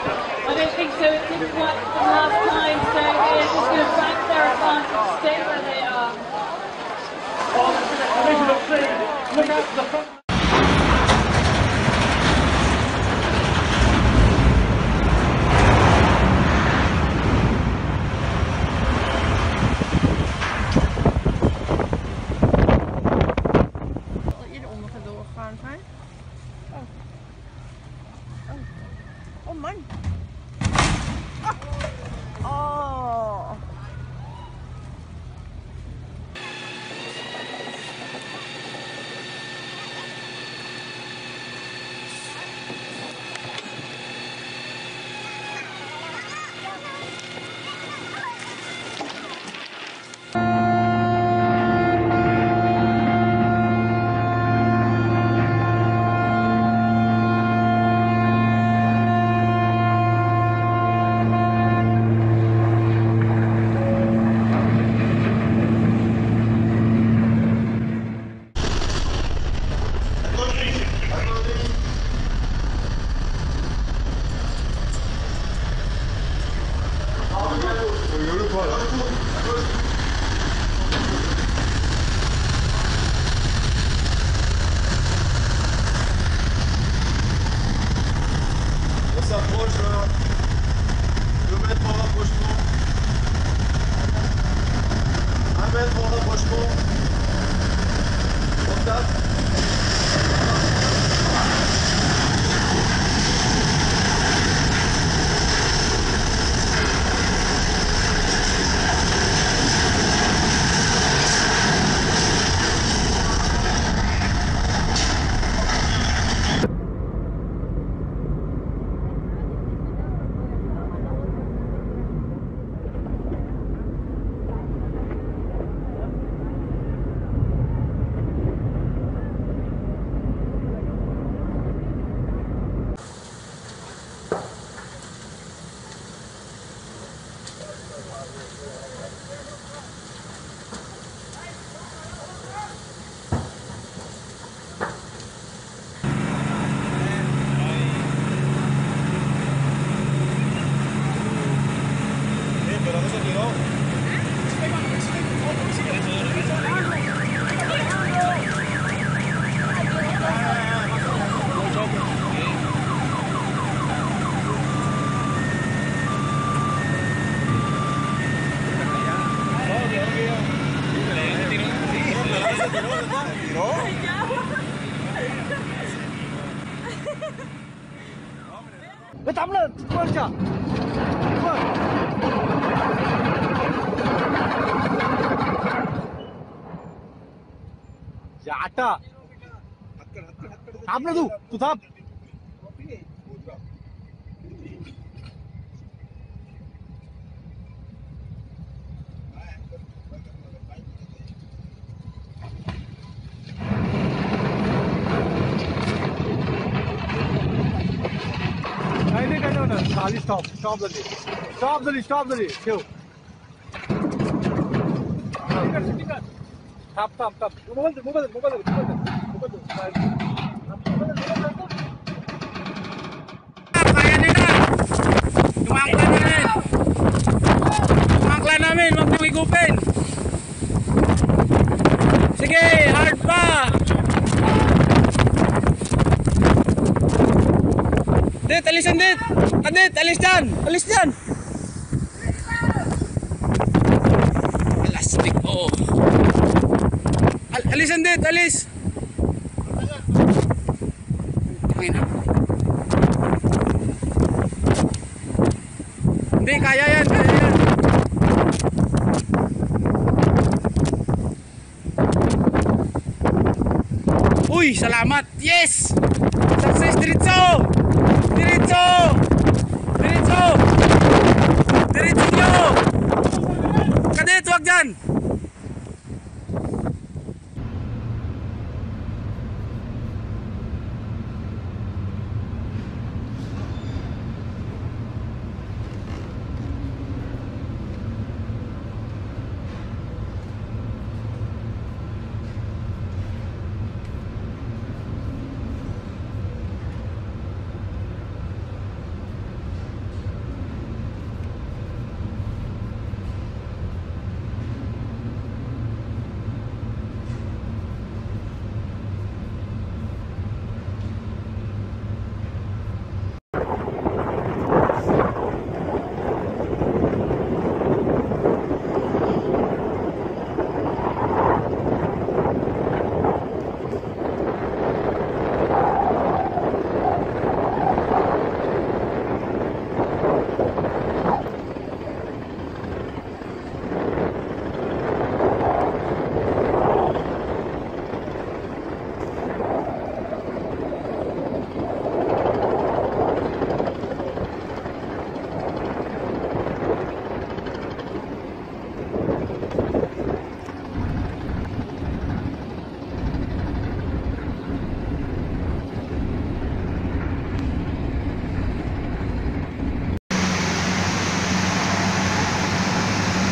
I don't think so. It didn't work the last time, so they're just going to back their advantage, stay where they are. Oh, out for the front. Zal एकटा थाप ना तू तू थाप। खाली stop stop जल्दी। Stop जल्दी stop जल्दी ठेव থাপ থাপ থাপ mobile they mobile mobile mobile mobile Tumangkla namin! Tumangkla namin! Huwag niyong igupin! Sige! Hard pa! Dit! Alisan dit! Dit! Alis dyan! Alis dyan! Alis and alis. Hindi, kaya yan, kaya yan. Uy, salamat. Yes! Success, diritso! Diritso! Diritso! Diritso!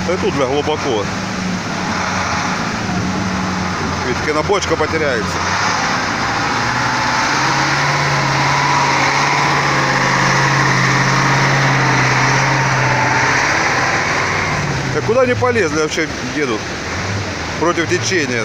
И тут, бля, глубоко. Видите, на бочка потеряется. Да куда не полезли вообще едут? Против течения.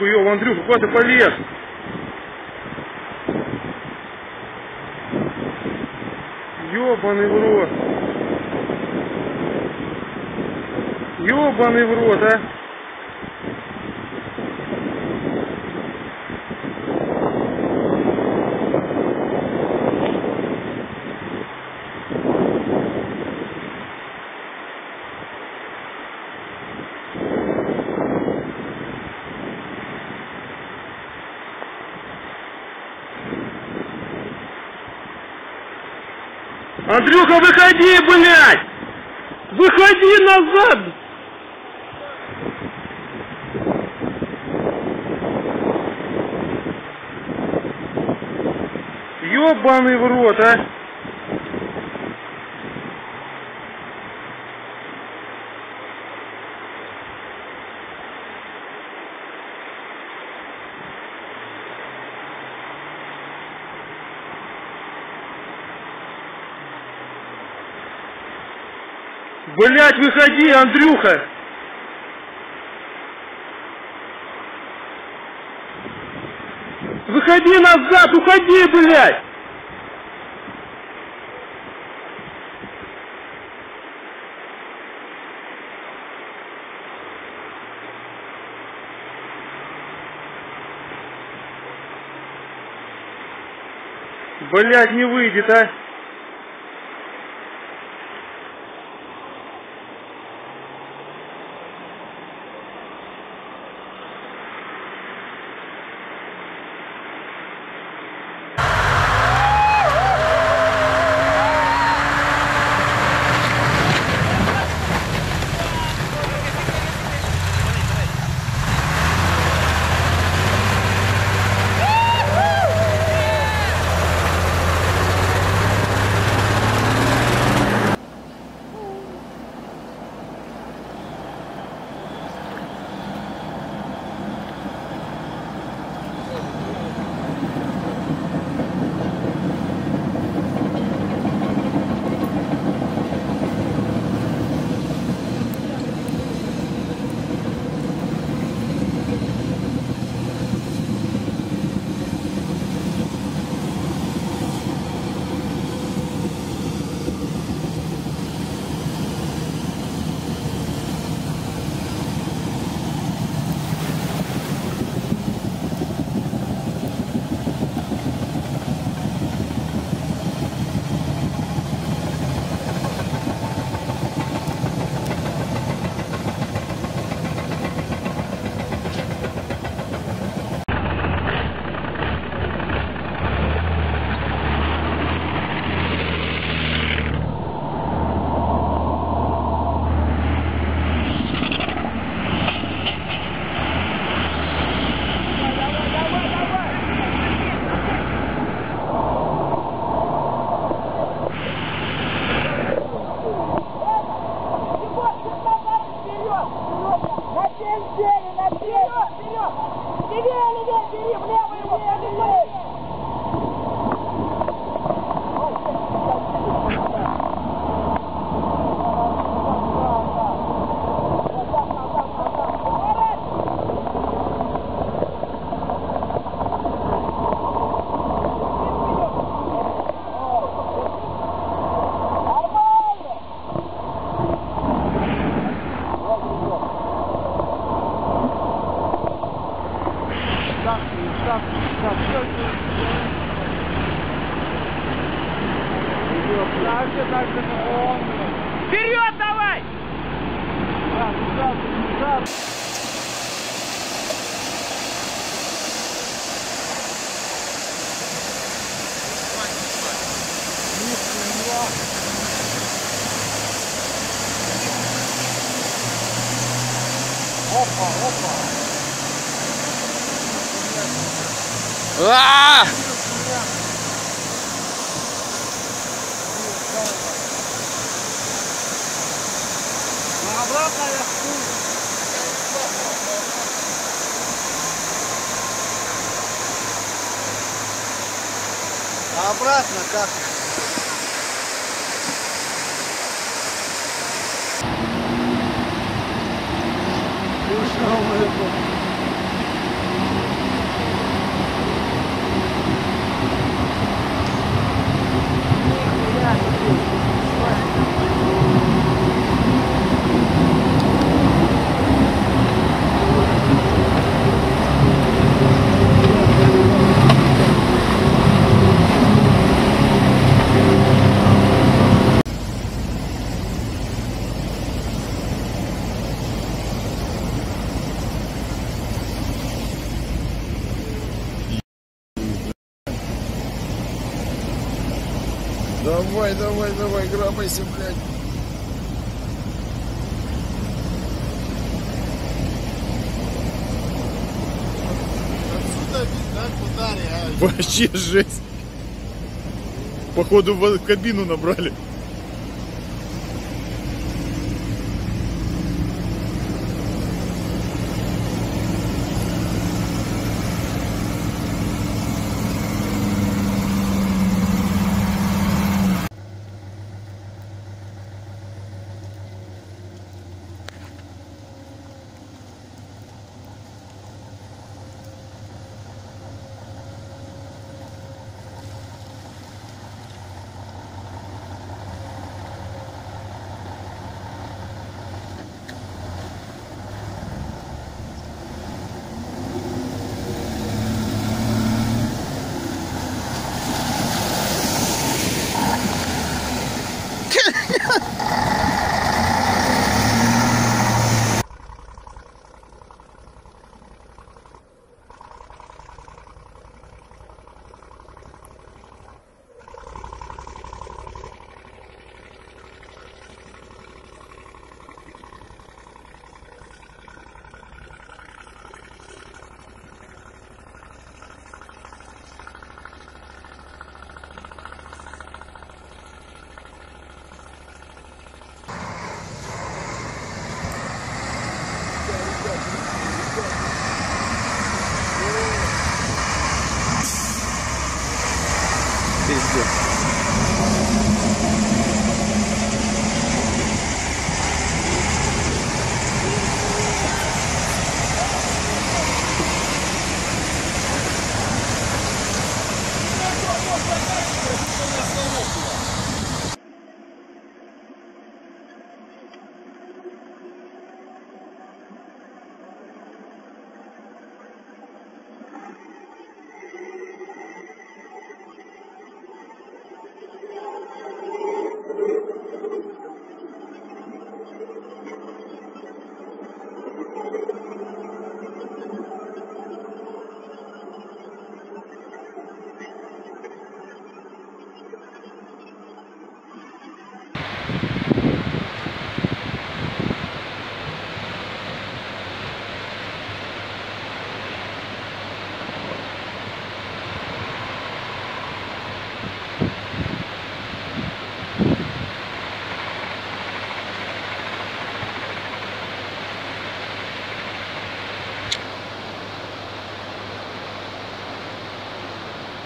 Андрюху, ел, Андрюха, куда ты полез? Ёбаный в рот. Ёбаный в рот, а. Андрюха, выходи, блядь! Выходи назад! Ёбаный в рот, а! Блять, выходи, Андрюха! Выходи назад, уходи, блядь! Блять, не выйдет, а! Главное вкус. А обратно как? Душа моя. Грабайся, блядь. Отсюда видно, куда реально. Вообще жесть. Походу в кабину набрали.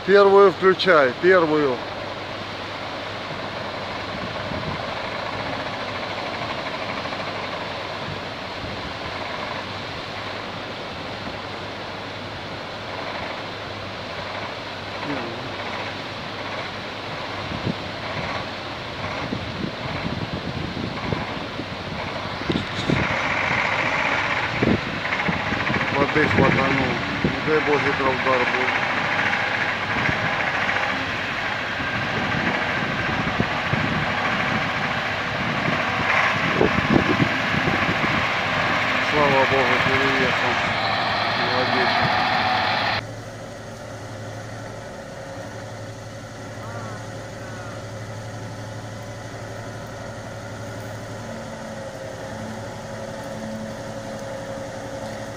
Первую включай, первую. Слава Богу, переехал. Молодец.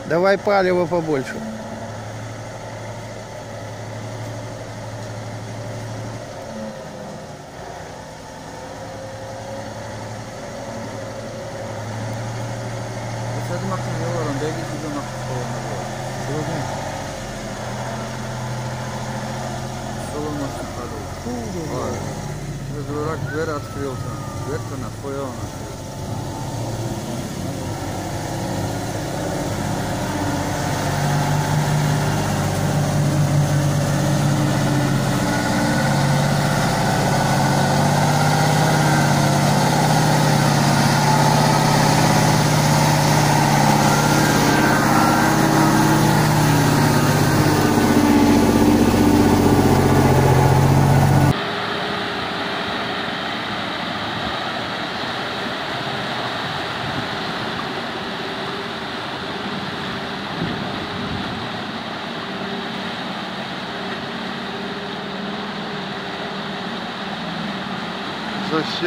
Давай палево побольше.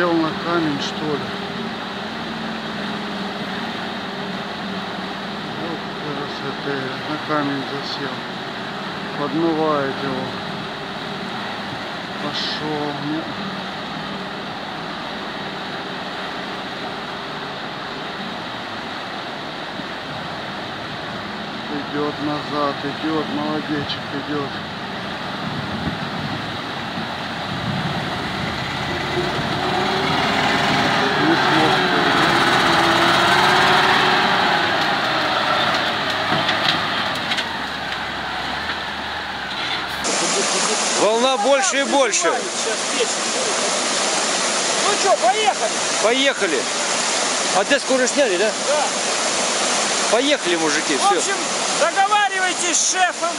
Засел на камень, что ли? Вот красоты. На камень засел. Подмывает его. Пошел. Ну, Идет назад, идет, молодечек идет. Больше и больше. Ну что, поехали? Поехали. А деску уже сняли, да? Да. Поехали, мужики, В все. общем, договаривайтесь с шефом.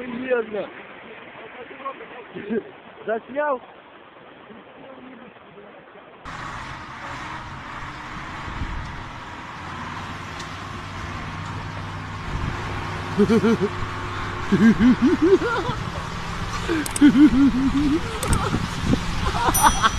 Охуенно. Заснял?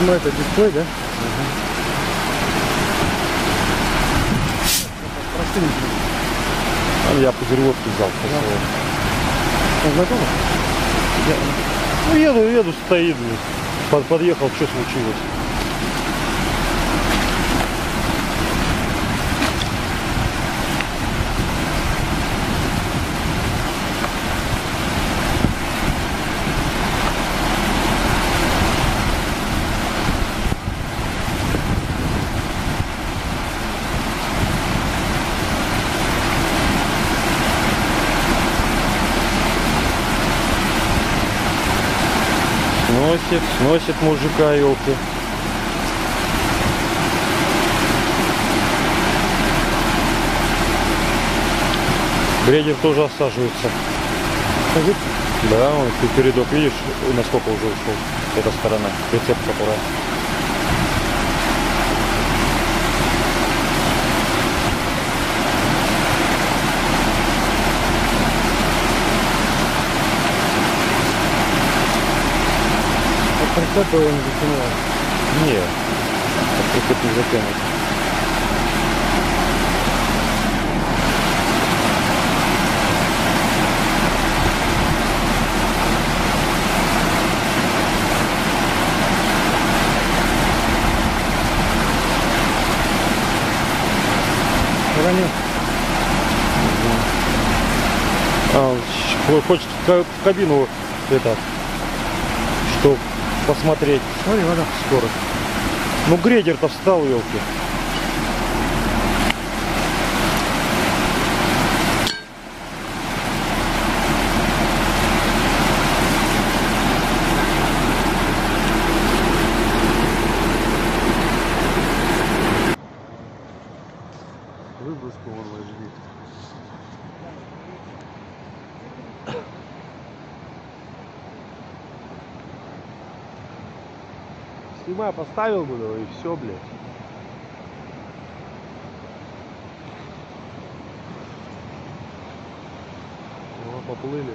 Ну, это дисплей, да? Я пузырьовки взял. Он знакомый? Ну еду, еду, стоит. Под- подъехал, что случилось? Сносит мужика, елки. Бредер тоже осаживается. Да, он передок, видишь, насколько уже ушел эта сторона, прицеп которая. прицепили не затягнуло? Ні. Прицеп не затягнути. А, хочет в кабину это чтобы посмотреть. Смотри, вода. Скорость. Ну грейдер-то встал, елки. Поставил бы его и все, блядь. О, поплыли.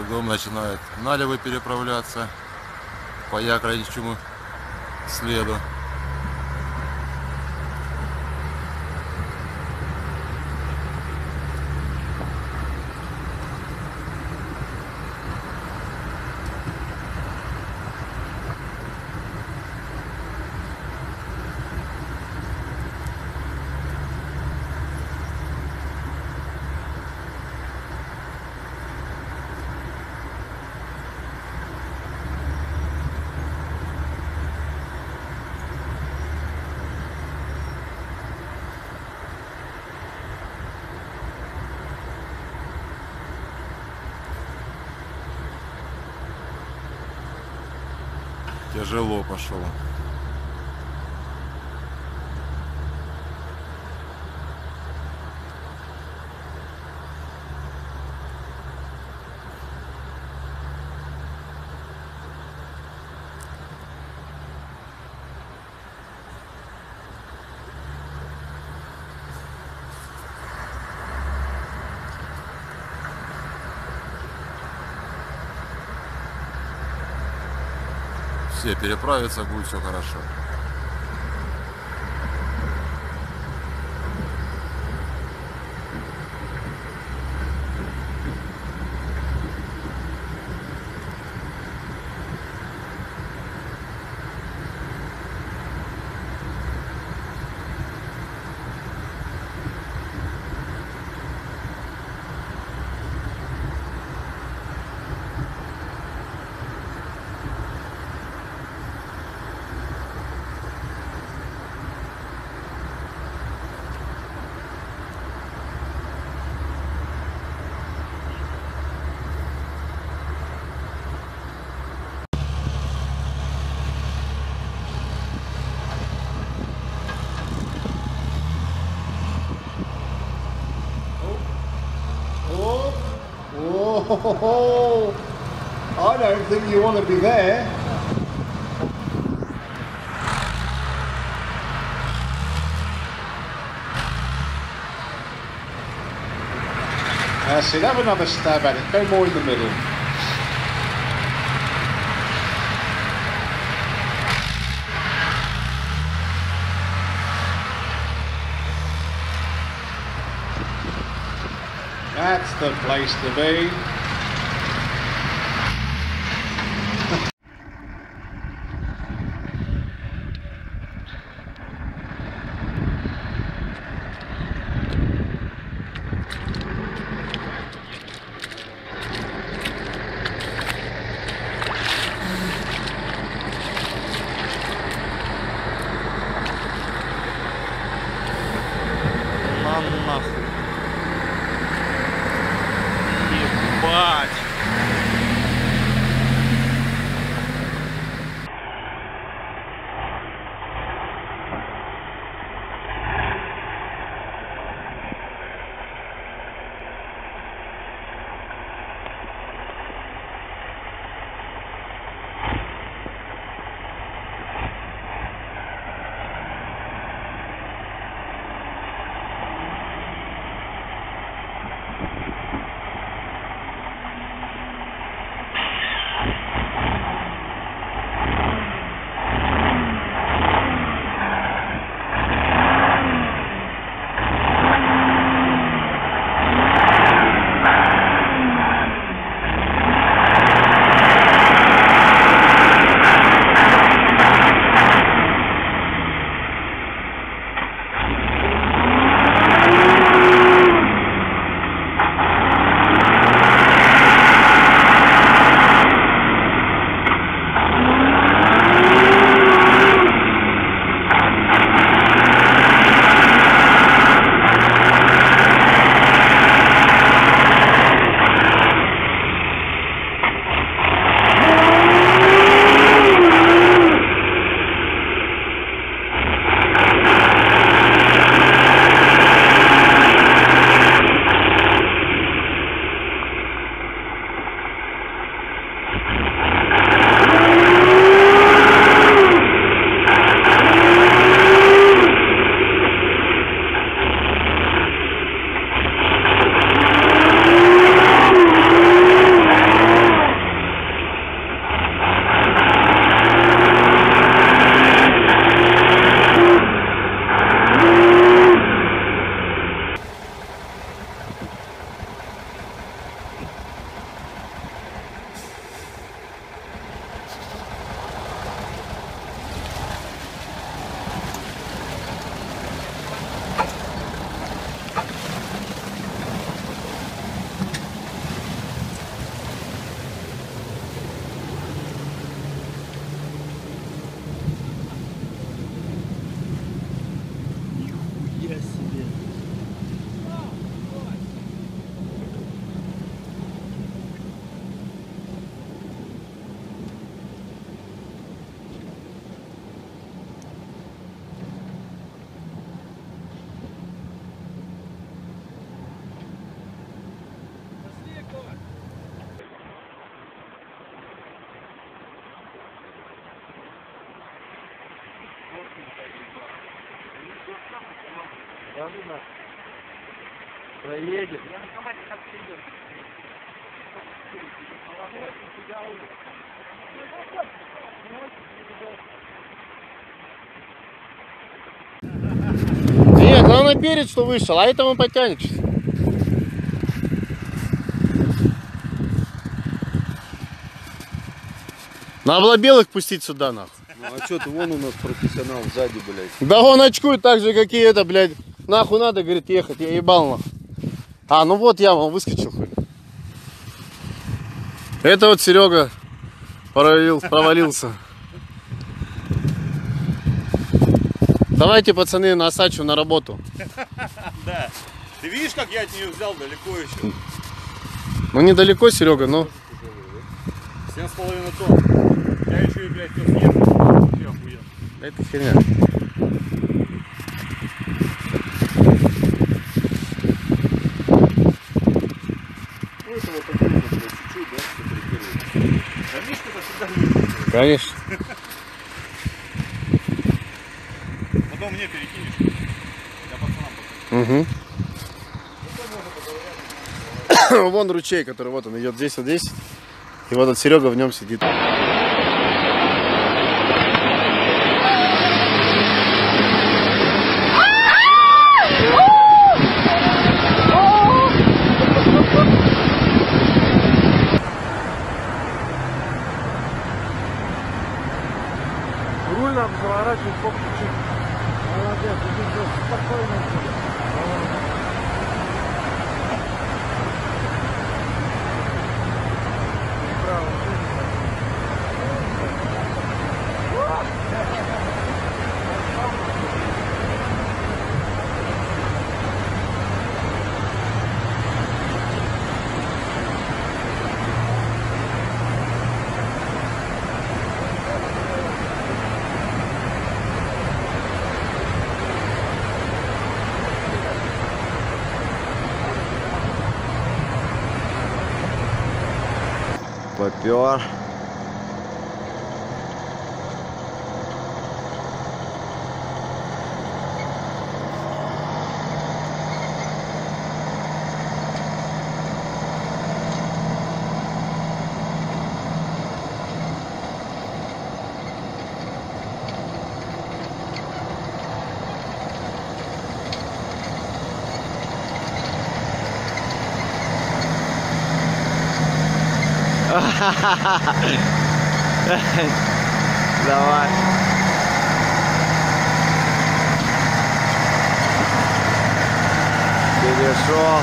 Следом начинает налево переправляться по якорничему следу. Тяжело пошел. Все переправятся, будет все хорошо. Oh, I don't think you want to be there. That's it. Have another stab at it. Go more in the middle. That's the place to be. Нет, главное перед, что вышел, а это он потянет. сейчас. Надо было белых пустить сюда, нахуй. Ну а что ты, вон у нас профессионал сзади, блядь. Да он очкует так же, как и это, блядь. Нахуй надо, говорит, ехать, я ебал, нахуй. А, ну вот я, он выскочил хоть. Это вот Серега провалил, провалился. Давайте, пацаны, на Асачу на работу. Да. Ты видишь, как я от нее взял далеко еще? Ну, недалеко, Серега, но... Семь с половиной тонн. Я еще и, блядь, все охуенно. Это херня. Ну, это вот такой вот, блядь, чуть-чуть, да, который первый. А Мишка-то всегда не Конечно. Потом мне перекинешь. Я пацанам покажу. Угу. Вон ручей, который вот он идет здесь, вот здесь. И вот этот Серега в нем сидит. pior. Давай. Перешел.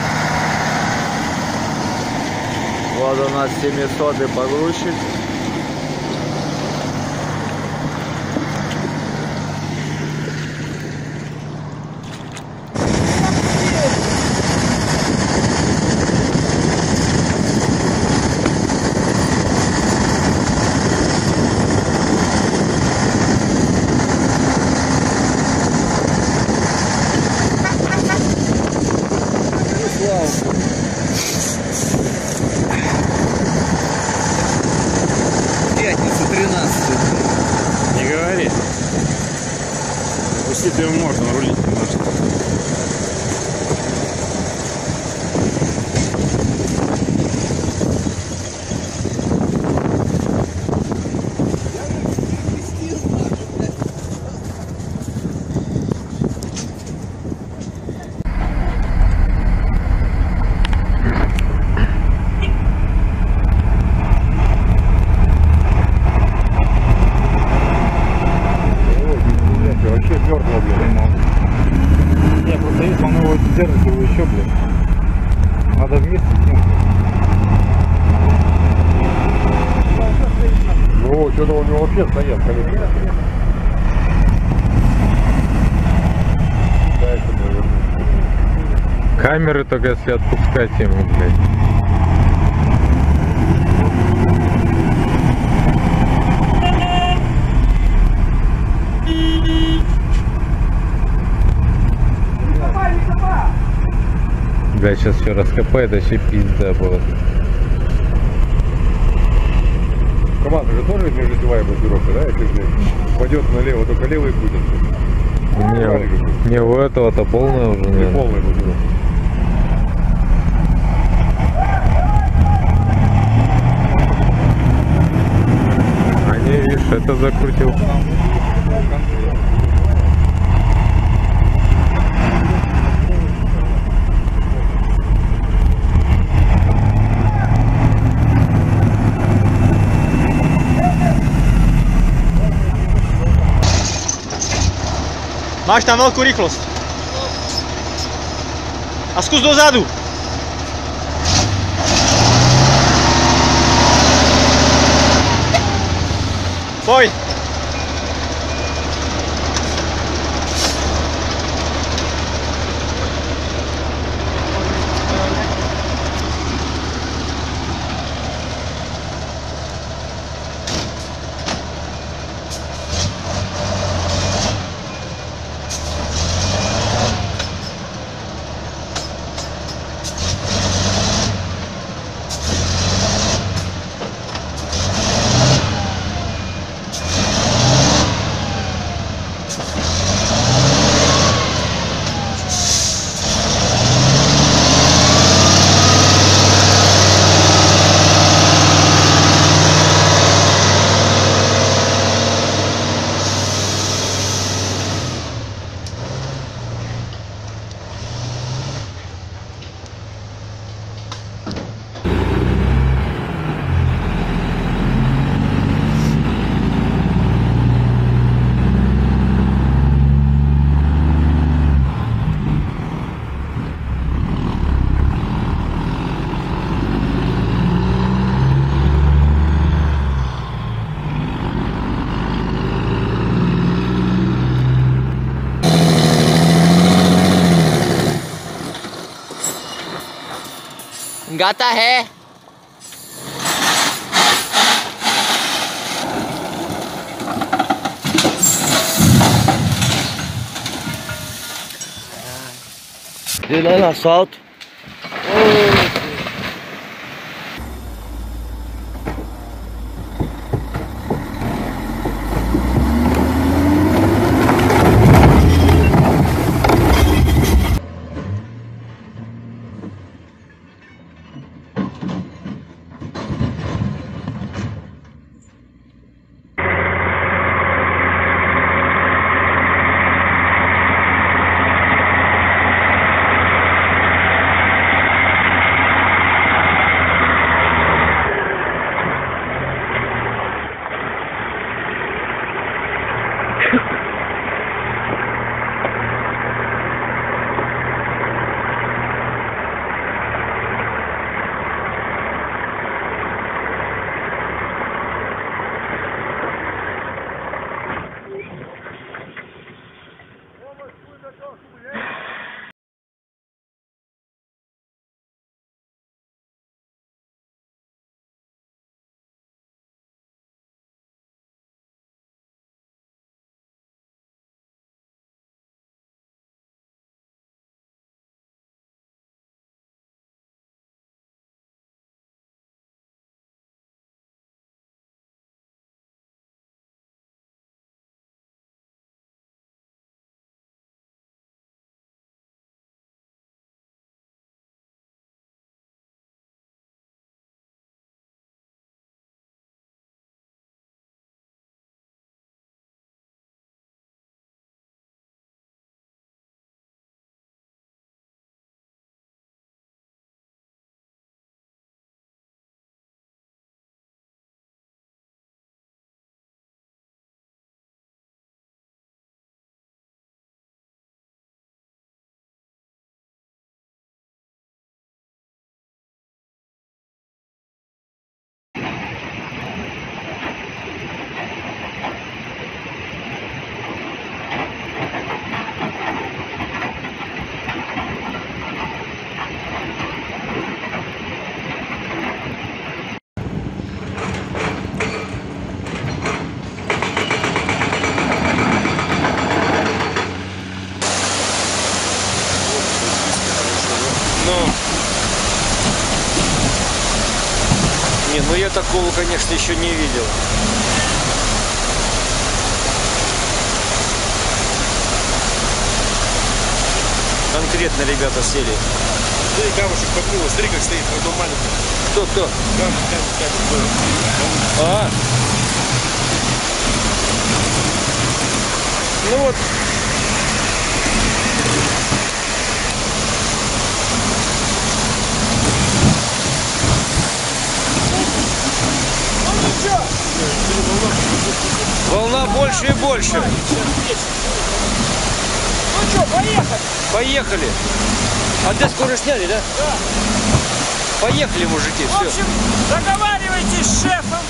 Вот у нас 700 погрузчик. Пятница 13 Не говори. Пустить его можно, рулить не можно. Вообще твердого, блядь. Не, просто если он его держит, его еще, блядь. Надо вместе с ним. Ну, что-то у него вообще стоят колеса. Дальше, наверное. Только если отпускать ему, блядь. Блядь, сейчас все раскопает, вообще пизда будет. Команда же тоже междевая блокировка, да? Если блядь, пойдет налево, только левый будет. Не, не у этого-то полная уже, Не наверное. полный бутылок. А не, видишь, это закрутил. Máš tam veľkú rýchlosť. A skús dozadu. Voy. Engata ré. Virando asfalto. Такого, конечно, еще не видел. Конкретно ребята сели. Смотри, камушек подмыло, смотри, как стоит, как маленький. Кто, кто? Камушек, камушек, камушек. А. Ну вот. Больше и больше. Ну что, поехали? Поехали. А деску скоро сняли, да? Да. Поехали, мужики, В все. общем, договаривайтесь с шефом.